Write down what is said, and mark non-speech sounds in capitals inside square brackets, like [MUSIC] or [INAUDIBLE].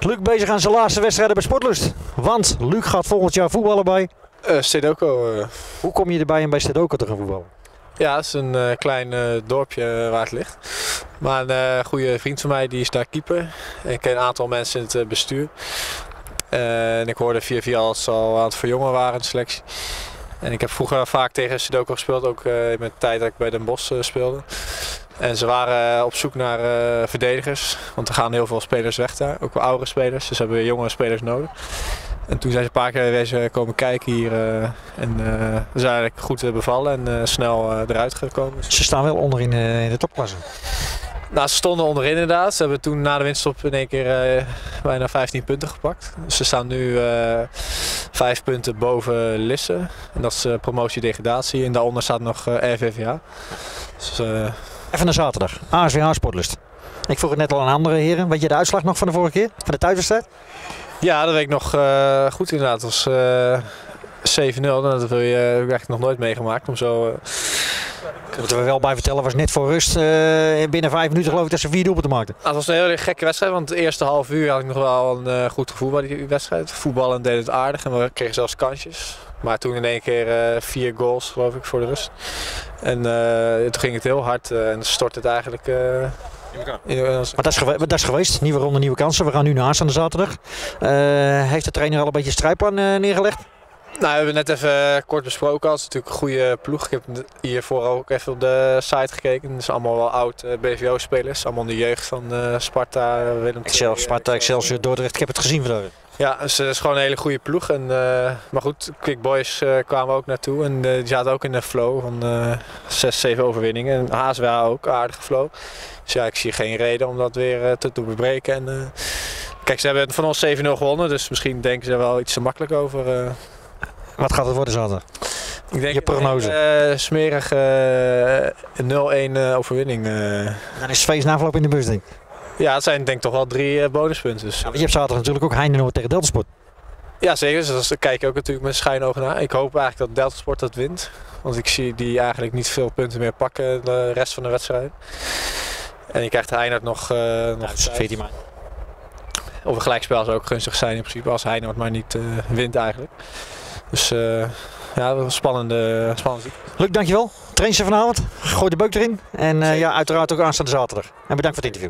Luc bezig aan zijn laatste wedstrijden bij Sportlust. Want Luc gaat volgend jaar voetballen bij. Uh, Stedoco. Uh. Hoe kom je erbij om bij Stedoco te gaan voetballen? Ja, het is een uh, klein dorpje waar het ligt. Maar een goede vriend van mij die is daar keeper. Ik ken een aantal mensen in het bestuur. en ik hoorde via via als ze al aan het verjongen waren in de selectie. En ik heb vroeger vaak tegen Sudoku gespeeld, ook in mijn tijd dat ik bij Den Bosch speelde. En ze waren op zoek naar uh, verdedigers, want er gaan heel veel spelers weg daar, ook wel oudere spelers, dus hebben we jongere spelers nodig. En toen zijn ze een paar keer wezen komen kijken hier uh, en uh, we zijn eigenlijk goed bevallen en snel eruit gekomen. Ze staan wel onderin in de topklasse. Nou, ze stonden onderin inderdaad. Ze hebben toen na de winststop in één keer bijna 15 punten gepakt. Dus ze staan nu vijf punten boven Lisse. En dat is promotie-degradatie. En daaronder staat nog RVVA. Dus, Even naar zaterdag. ASWH Sportlust. Ik vroeg het net al aan andere heren. Weet je de uitslag nog van de vorige keer? Van de thuiswedstrijd? Ja, dat weet ik nog uh, goed inderdaad. Het was uh, 7-0. Dat wil je, heb ik eigenlijk nog nooit meegemaakt. Om zo, uh... Moeten we wel bij vertellen, was net voor rust. Binnen vijf minuten geloof ik dat ze vier doelpunten maakten. Nou, het was een hele gekke wedstrijd, want het eerste half uur had ik nog wel een goed gevoel bij die wedstrijd. Voetballen deed het aardig en we kregen zelfs kansjes. Maar toen in één keer uh, vier goals geloof ik voor de rust. En toen ging het heel hard en stortte het eigenlijk... Maar dat is, dat is, geweest, nieuwe ronde, nieuwe kansen. We gaan nu naar aanstaande zaterdag. heeft de trainer al een beetje strijdplan neergelegd? Nou, we hebben net even kort besproken. Het is natuurlijk een goede ploeg. Ik heb hiervoor ook even op de site gekeken. Het zijn allemaal wel oud BVO-spelers. Allemaal de jeugd van uh, Sparta, Willem Excel, Sparta, Excelsior, Dordrecht. Ik heb het gezien vandaag. Ja, dus het is gewoon een hele goede ploeg. En, uh, maar goed, Quick Boys uh, kwamen ook naartoe. En die zaten ook in de flow van 6, 7 overwinningen. En HSWA ook, aardige flow. Dus ja, ik zie geen reden om dat weer te, te bebreken. En, kijk, ze hebben van ons 7-0 gewonnen. Dus misschien denken ze er wel iets te makkelijk over. Wat gaat het worden zaterdag? Ik denk je prognose? Een uh, smerige uh, 0-1 uh, overwinning. Dan is feest na afloop in de bus, denk ik. [LAUGHS] Ja, het zijn denk ik toch wel drie bonuspunten. Dus. Ja, je hebt zaterdag natuurlijk ook Heinenoord tegen Deltasport. Ja, zeker. Dus daar kijk ik ook natuurlijk met schijnogen naar. Ik hoop eigenlijk dat Deltasport dat wint. Want ik zie die eigenlijk niet veel punten meer pakken de rest van de wedstrijd. En je krijgt Heinenoord nog... Uh, nog ja, 14 maanden. Of een gelijkspel zou ook gunstig zijn in principe. Als Heinenoord maar niet uh, wint eigenlijk. Dus uh, ja, een spannende, spannende Luc, dankjewel. Train ze vanavond. Gooi de beuk erin. En ja, uiteraard ook aanstaande zaterdag. En bedankt voor het interview.